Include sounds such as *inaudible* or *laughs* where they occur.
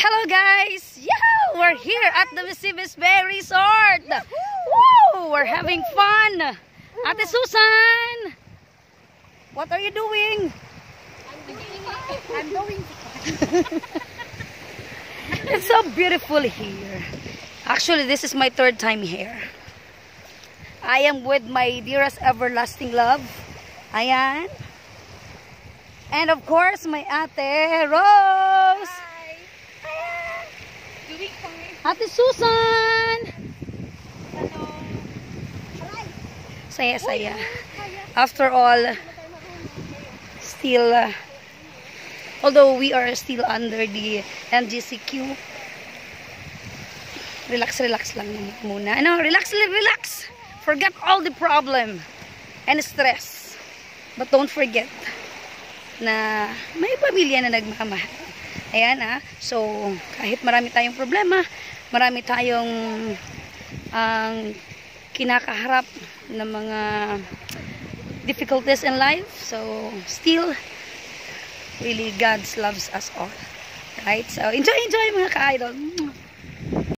Hello guys! Yeah, we're here at the Visibis Bay Resort. Woo! We're having fun. Ate Susan, what are you doing? I'm beginning. I'm going *laughs* It's so beautiful here. Actually, this is my third time here. I am with my dearest everlasting love. Ayan. And of course, my ate Rose. Ate Susan. Ano? Saya-saya. After all, still, uh, although we are still under the NGCQ, relax, relax lang muna. Ano, relax, relax. Forget all the problem and stress. But don't forget na may pamilya na nagmamahal. Ayan ah. So, kahit marami tayong problema, marami tayong ang kinakaharap ng mga difficulties in life. So, still, really, God loves us all. Right? So, enjoy, enjoy mga ka-idol.